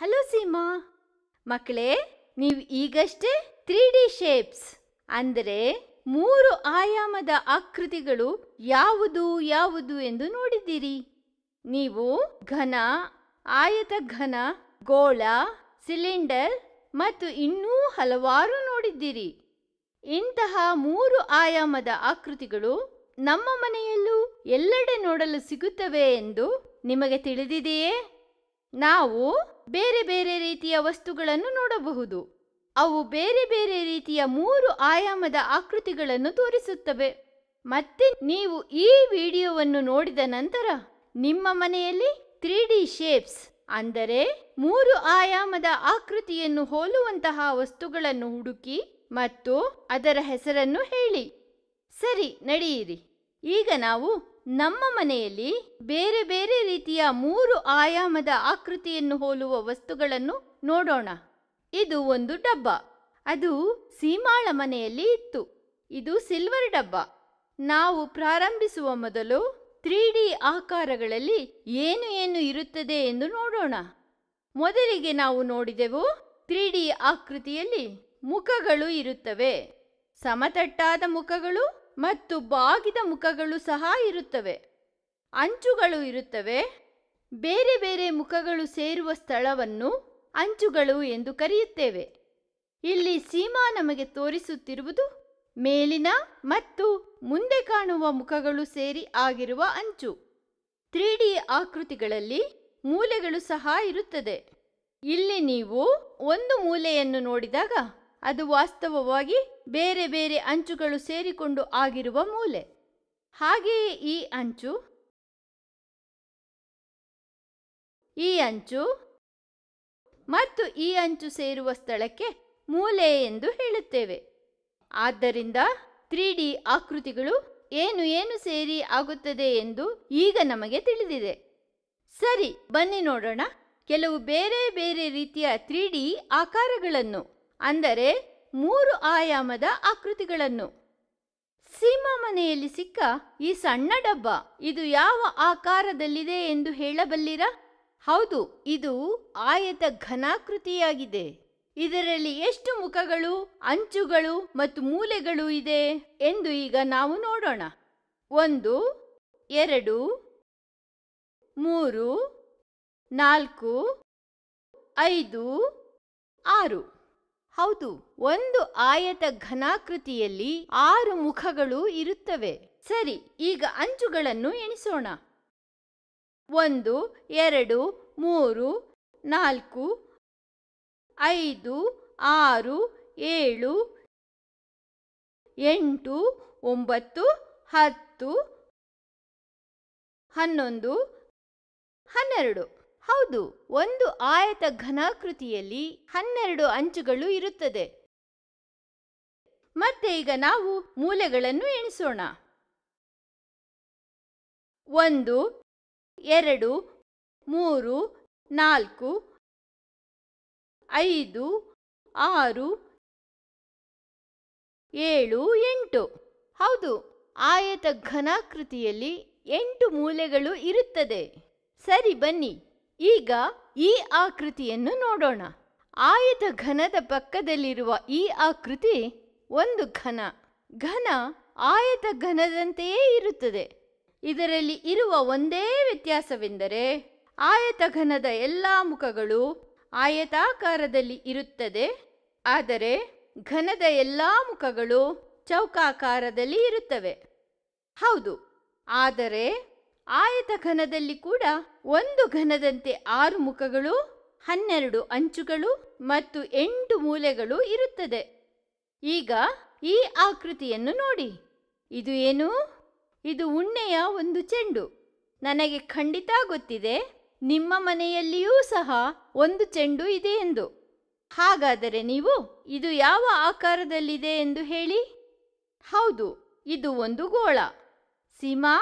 Hello Seema. ಮಕ್ಕಳೇ, ನೀವು ಈಗಷ್ಟೇ ತ್ರೀ ಡಿ ಶೇಪ್ಸ್, ಅಂದರೆ ಮೂರು ಆಯಾಮದ ಆಕೃತಿಗಳು ಯಾವುದು ಯಾವುದು ಎಂದು ನೋಡಿದ್ದೀರಿ. ನೀವು ಘನ, ಆಯತ ಘನ, ಗೋಳ, ಸಿಲಿಂಡರ್ ಮತ್ತು ಇನ್ನೂ ಹಲವಾರು ನೋಡಿದ್ದೀರಿ. ಇಂತಹ ಮೂರು ಆಯಾಮದ ಆಕೃತಿಗಳು ನಮ್ಮ ಮನೆಯಲ್ಲೂ ಎಲ್ಲೆಡೆ ನೋಡಲು ಸಿಗುತ್ತವೆ ಎಂದು ನಿಮಗೆ ತಿಳಿದಿದೆಯೇ? ನಾವು ಬೇರೆ ಬೇರೆ ರೀತಿಯ ವಸ್ತುಗಳನ್ನು ನೋಡಬಹುದು. ಅವು ಬೇರೆ ಬೇರೆ ರೀತಿಯ ಮೂರು ಆಯಾಮದ ಆಕೃತಿಗಳನ್ನು ತೋರಿಸುತ್ತವೆ. ಮತ್ತೆ ನೀವು ಈ ವಿಡಿಯೋವನ್ನು ನೋಡಿದ ನಂತರ ನಿಮ್ಮ ಮನೆಯಲ್ಲಿ ತ್ರೀ ಡಿ ಶೇಪ್ಸ್ ಅಂದರೆ ಮೂರು ಆಯಾಮದ ಆಕೃತಿಯನ್ನು ಹೋಲುವಂತಹ ವಸ್ತುಗಳನ್ನು ಹುಡುಕಿ ಮತ್ತು ಅದರ ಹೆಸರನ್ನು ಹೇಳಿ. ಸರಿ, ನಡೆಯಿರಿ. ಈಗ ನಾವು ನಮ್ಮ ಮನೆಯಲ್ಲಿ ಬೇರೆ ಬೇರೆ ರೀತಿಯ ಮೂರು ಆಯಾಮದ ಆಕೃತಿಯನ್ನು ಹೋಲುವ ವಸ್ತುಗಳನ್ನು ನೋಡೋಣ. ಇದು ಒಂದು ಡಬ್ಬ. ಅದು ಸೀಮಾಳ ಮನೆಯಲ್ಲಿ ಇತ್ತು. ಇದು ಸಿಲ್ವರ್ ಡಬ್ಬ. ನಾವು ಪ್ರಾರಂಭಿಸುವ ಮೊದಲು ತ್ರೀ ಡಿ ಆಕಾರಗಳಲ್ಲಿ ಏನು ಏನು ಇರುತ್ತದೆ ಎಂದು ನೋಡೋಣ. ಮೊದಲಿಗೆ ನಾವು ನೋಡಿದೆವು ತ್ರೀ ಡಿ ಆಕೃತಿಯಲ್ಲಿ ಮುಖಗಳು ಇರುತ್ತವೆ. ಸಮತಟ್ಟಾದ ಮುಖಗಳು ಮತ್ತು ಬಾಗಿದ ಮುಖಗಳು ಸಹ ಇರುತ್ತವೆ. ಅಂಚುಗಳು ಇರುತ್ತವೆ. ಬೇರೆ ಬೇರೆ ಮುಖಗಳು ಸೇರುವ ಸ್ಥಳವನ್ನು ಅಂಚುಗಳು ಎಂದು ಕರೆಯುತ್ತೇವೆ. ಇಲ್ಲಿ ಸೀಮಾ ನಮಗೆ ತೋರಿಸುತ್ತಿರುವುದು ಮೇಲಿನ ಮತ್ತು ಮುಂದೆ ಕಾಣುವ ಮುಖಗಳು ಸೇರಿ ಆಗಿರುವ ಅಂಚು. ತ್ರೀ ಡಿ ಆಕೃತಿಗಳಲ್ಲಿ ಮೂಲೆಗಳು ಸಹ ಇರುತ್ತದೆ. ಇಲ್ಲಿ ನೀವು ಒಂದು ಮೂಲೆಯನ್ನು ನೋಡಿದಾಗ ಅದು ವಾಸ್ತವವಾಗಿ ಬೇರೆ ಬೇರೆ ಅಂಚುಗಳು ಸೇರಿಕೊಂಡು ಆಗಿರುವ ಮೂಲೆ. ಹಾಗೆಯೇ ಈ ಅಂಚು ಈ ಅಂಚು ಮತ್ತು ಈ ಅಂಚು ಸೇರುವ ಸ್ಥಳಕ್ಕೆ ಮೂಲೆ ಎಂದು ಹೇಳುತ್ತೇವೆ. ಆದ್ದರಿಂದ ತ್ರೀ ಡಿ ಆಕೃತಿಗಳು ಏನು ಏನು ಸೇರಿ ಆಗುತ್ತದೆ ಎಂದು ಈಗ ನಮಗೆ ತಿಳಿದಿದೆ. ಸರಿ, ಬನ್ನಿ ನೋಡೋಣ. ಕೆಲವು ಬೇರೆ ಬೇರೆ ರೀತಿಯ ತ್ರೀ ಡಿ ಆಕಾರಗಳನ್ನು. ಅಂದರೆ ಮೂರು ಆಯಾಮದ ಆಕೃತಿಗಳನ್ನು. ಸೀಮಾ ಮನೆಯಲ್ಲಿ ಸಿಕ್ಕ ಈ ಸಣ್ಣ ಡಬ್ಬ ಇದು ಯಾವ ಆಕಾರದಲ್ಲಿದೆ ಎಂದು ಹೇಳಬಲ್ಲಿರಾ? ಹೌದು, ಇದು ಆಯತ ಘನಾಕೃತಿಯಾಗಿದೆ. ಇದರಲ್ಲಿ ಎಷ್ಟು ಮುಖಗಳು, ಅಂಚುಗಳು ಮತ್ತು ಮೂಲೆಗಳು ಇದೆ ಎಂದು ಈಗ ನಾವು ನೋಡೋಣ. ಒಂದು, ಎರಡು, ಮೂರು, ನಾಲ್ಕು, ಐದು, ಆರು. ಹೌದು, ಒಂದು ಆಯತ ಘನಾಕೃತಿಯಲ್ಲಿ ಆರು ಮುಖಗಳು ಇರುತ್ತವೆ. ಸರಿ, ಈಗ ಅಂಚುಗಳನ್ನು ಎಣಿಸೋಣ. ಒಂದು, ಎರಡು, ಮೂರು, ನಾಲ್ಕು, ಐದು, ಆರು, ಏಳು, ಎಂಟು, ಒಂಬತ್ತು, ಹತ್ತು, ಹನ್ನೊಂದು, ಹನ್ನೆರಡು. ಹೌದು, ಒಂದು ಆಯತ ಘನಾಕೃತಿಯಲ್ಲಿ ಹನ್ನೆರಡು ಅಂಚುಗಳು ಇರುತ್ತದೆ. ಮತ್ತೆ ಈಗ ನಾವು ಮೂಲೆಗಳನ್ನು ಎಣಿಸೋಣ. ಒಂದು, ಎರಡು, ಮೂರು, ನಾಲ್ಕು, ಐದು, ಆರು, ಏಳು, ಎಂಟು. ಹೌದು, ಆಯತ ಘನಾಕೃತಿಯಲ್ಲಿ ಎಂಟು ಮೂಲೆಗಳು ಇರುತ್ತದೆ. ಸರಿ ಬನ್ನಿ. ಈಗ ಈ ಆಕೃತಿಯನ್ನು ನೋಡೋಣ. ಆಯತ ಘನದ ಪಕ್ಕದಲ್ಲಿರುವ ಈ ಆಕೃತಿ ಒಂದು ಘನ. ಘನ ಆಯತ ಘನದಂತೆಯೇ ಇರುತ್ತದೆ. ಇದರಲ್ಲಿ ಇರುವ ಒಂದೇ ವ್ಯತ್ಯಾಸವೆಂದರೆ ಆಯತ ಘನದ ಎಲ್ಲ ಮುಖಗಳು ಆಯತಾಕಾರದಲ್ಲಿ ಇರುತ್ತದೆ. ಆದರೆ ಘನದ ಎಲ್ಲ ಮುಖಗಳು ಚೌಕಾಕಾರದಲ್ಲಿ ಇರುತ್ತವೆ. ಹೌದು. ಆದರೆ ಆಯತ ಘನದಲ್ಲಿ ಕೂಡ ಒಂದು ಘನದಂತೆ ಆರು ಮುಖಗಳು, ಹನ್ನೆರಡು ಅಂಚುಗಳು ಮತ್ತು ಎಂಟು ಮೂಲೆಗಳು ಇರುತ್ತದೆ. ಈಗ ಈ ಆಕೃತಿಯನ್ನು ನೋಡಿ. ಇದು ಏನು? ಇದು ಉಣ್ಣೆಯ ಒಂದು ಚೆಂಡು. ನನಗೆ ಖಂಡಿತ ಗೊತ್ತಿದೆ, ನಿಮ್ಮ ಮನೆಯಲ್ಲಿಯೂ ಸಹ ಒಂದು ಚೆಂಡು ಇದೆ ಎಂದು. ಹಾಗಾದರೆ ನೀವು ಇದು ಯಾವ ಆಕಾರದಲ್ಲಿದೆ ಎಂದು ಹೇಳಿ. ಹೌದು, ಇದು ಒಂದು ಗೋಳ. ಸೀಮಾ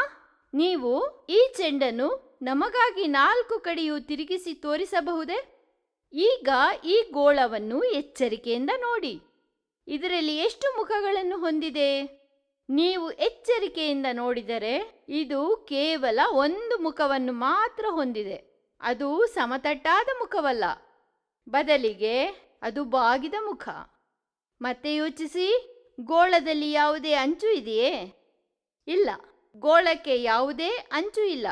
ನೀವು ಈ ಚೆಂಡನ್ನು ನಮಗಾಗಿ ನಾಲ್ಕು ಕಡೆಯೂ ತಿರುಗಿಸಿ ತೋರಿಸಬಹುದೇ? ಈಗ ಈ ಗೋಳವನ್ನು ಎಚ್ಚರಿಕೆಯಿಂದ ನೋಡಿ. ಇದರಲ್ಲಿ ಎಷ್ಟು ಮುಖಗಳನ್ನು ಹೊಂದಿದೆ? ನೀವು ಎಚ್ಚರಿಕೆಯಿಂದ ನೋಡಿದರೆ ಇದು ಕೇವಲ ಒಂದು ಮುಖವನ್ನು ಮಾತ್ರ ಹೊಂದಿದೆ. ಅದು ಸಮತಟ್ಟಾದ ಮುಖವಲ್ಲ. ಬದಲಿಗೆ ಅದು ಬಾಗಿದ ಮುಖ. ಮತ್ತೆ ಯೋಚಿಸಿ, ಗೋಳದಲ್ಲಿ ಯಾವುದೇ ಅಂಚು ಇದೆಯೇ? ಇಲ್ಲ. ಗೋಳಕ್ಕೆ ಯಾವುದೇ ಅಂಚು ಇಲ್ಲ.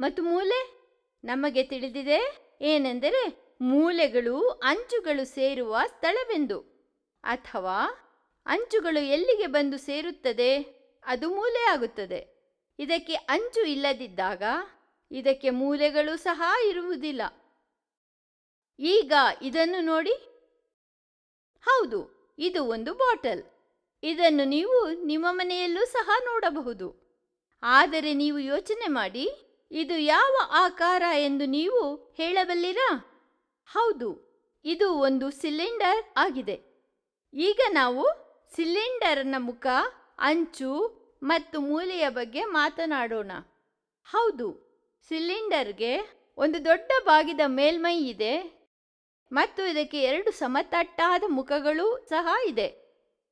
ಮತ್ತು ಮೂಲೆ? ನಮಗೆ ತಿಳಿದಿದೆ ಏನೆಂದರೆ ಮೂಲೆಗಳು ಅಂಚುಗಳು ಸೇರುವ ಸ್ಥಳವೆಂದು. ಅಥವಾ ಅಂಚುಗಳು ಎಲ್ಲಿಗೆ ಬಂದು ಸೇರುತ್ತದೆ? ಅದು ಮೂಲೆ ಆಗುತ್ತದೆ ಇದಕ್ಕೆ ಅಂಚು ಇಲ್ಲದಿದ್ದಾಗ ಇದಕ್ಕೆ ಮೂಲೆಗಳು ಸಹ ಇರುವುದಿಲ್ಲ. ಈಗ ಇದನ್ನು ನೋಡಿ. ಹೌದು, ಇದು ಒಂದು ಬಾಟಲ್. ಇದನ್ನು ನೀವು ನಿಮ್ಮ ಮನೆಯಲ್ಲೂ ಸಹ ನೋಡಬಹುದು. ಆದರೆ ನೀವು ಯೋಚನೆ ಮಾಡಿ, ಇದು ಯಾವ ಆಕಾರ ಎಂದು ನೀವು ಹೇಳಬಲ್ಲಿರಾ? ಹೌದು, ಇದು ಒಂದು ಸಿಲಿಂಡರ್ ಆಗಿದೆ. ಈಗ ನಾವು ಸಿಲಿಂಡರ್ನ ಮುಖ, ಅಂಚು ಮತ್ತು ಮೂಲೆಯ ಬಗ್ಗೆ ಮಾತನಾಡೋಣ. ಹೌದು, ಸಿಲಿಂಡರ್ಗೆ ಒಂದು ದೊಡ್ಡ ಬಾಗಿದ ಮೇಲ್ಮೈ ಇದೆ ಮತ್ತು ಇದಕ್ಕೆ ಎರಡು ಸಮತಟ್ಟಾದ ಮುಖಗಳು ಸಹ ಇದೆ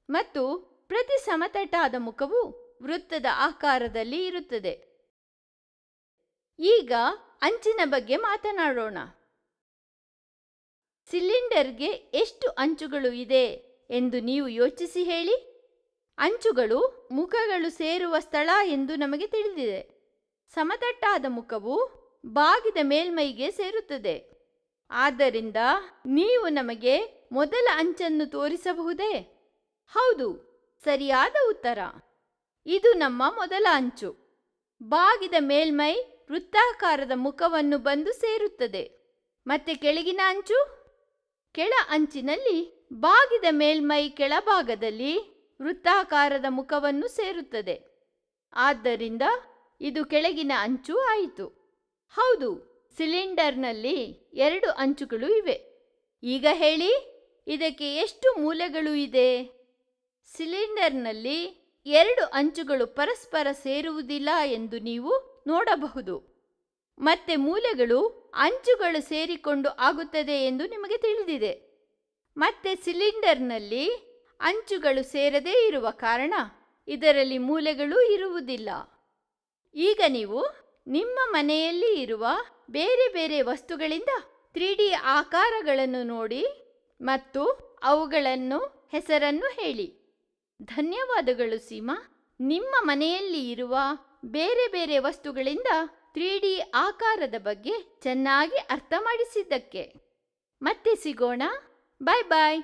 ಮತ್ತು ಪ್ರತಿ ಸಮತಟ್ಟಾದ ಮುಖವು ವೃತ್ತದ ಆಕಾರದಲ್ಲಿ ಇರುತ್ತದೆ. ಈಗ ಅಂಚಿನ ಬಗ್ಗೆ ಮಾತನಾಡೋಣ. ಸಿಲಿಂಡರ್ಗೆ ಎಷ್ಟು ಅಂಚುಗಳು ಇದೆ ಎಂದು ನೀವು ಯೋಚಿಸಿ ಹೇಳಿ. ಅಂಚುಗಳು ಮುಖಗಳು ಸೇರುವ ಸ್ಥಳ ಎಂದು ನಮಗೆ ತಿಳಿದಿದೆ. ಸಮತಟ್ಟಾದ ಮುಖವು ಬಾಗಿದ ಮೇಲ್ಮೈಗೆ ಸೇರುತ್ತದೆ. ಆದ್ದರಿಂದ ನೀವು ನಮಗೆ ಮೊದಲ ಅಂಚನ್ನು ತೋರಿಸಬಹುದೇ? ಹೌದು, ಸರಿಯಾದ ಉತ್ತರ. ಇದು ನಮ್ಮ ಮೊದಲ ಅಂಚು. ಬಾಗಿದ ಮೇಲ್ಮೈ ವೃತ್ತಾಕಾರದ ಮುಖವನ್ನು ಬಂದು ಸೇರುತ್ತದೆ. ಮತ್ತೆ ಕೆಳಗಿನ ಅಂಚು? ಕೆಳ ಅಂಚಿನಲ್ಲಿ ಬಾಗಿದ ಮೇಲ್ಮೈ ಕೆಳಭಾಗದಲ್ಲಿ ವೃತ್ತಾಕಾರದ ಮುಖವನ್ನು ಸೇರುತ್ತದೆ. ಆದ್ದರಿಂದ ಇದು ಕೆಳಗಿನ ಅಂಚು ಆಯಿತು. ಹೌದು, ಸಿಲಿಂಡರ್ನಲ್ಲಿ ಎರಡು ಅಂಚುಗಳು ಇವೆ. ಈಗ ಹೇಳಿ, ಇದಕ್ಕೆ ಎಷ್ಟು ಮೂಲೆಗಳು ಇದೆ? ಸಿಲಿಂಡರ್ನಲ್ಲಿ ಎರಡು ಅಂಚುಗಳು ಪರಸ್ಪರ ಸೇರುವುದಿಲ್ಲ ಎಂದು ನೀವು ನೋಡಬಹುದು. ಮತ್ತೆ ಮೂಲೆಗಳು ಅಂಚುಗಳು ಸೇರಿಕೊಂಡು ಆಗುತ್ತದೆ ಎಂದು ನಿಮಗೆ ತಿಳಿದಿದೆ. ಮತ್ತೆ ಸಿಲಿಂಡರ್ನಲ್ಲಿ ಅಂಚುಗಳು ಸೇರದೇ ಇರುವ ಕಾರಣ ಇದರಲ್ಲಿ ಮೂಲೆಗಳು ಇರುವುದಿಲ್ಲ. ಈಗ ನೀವು ನಿಮ್ಮ ಮನೆಯಲ್ಲಿ ಇರುವ ಬೇರೆ ಬೇರೆ ವಸ್ತುಗಳಿಂದ ತ್ರೀ ಡಿ ಆಕಾರಗಳನ್ನು ನೋಡಿ ಮತ್ತು ಅವುಗಳನ್ನು ಹೆಸರನ್ನು ಹೇಳಿ. ಧನ್ಯವಾದಗಳು ಸೀಮಾ. ನಿಮ್ಮ ಮನೆಯಲ್ಲಿ ಇರುವ ಬೇರೆ ಬೇರೆ ವಸ್ತುಗಳಿಂದ ತ್ರೀ ಡಿ ಆಕಾರದ ಬಗ್ಗೆ ಚೆನ್ನಾಗಿ ಅರ್ಥ ಮಾಡಿಸಿದ್ದಕ್ಕೆ ಮತ್ತೆ ಸಿಗೋಣ. ಬಾಯ್ ಬಾಯ್.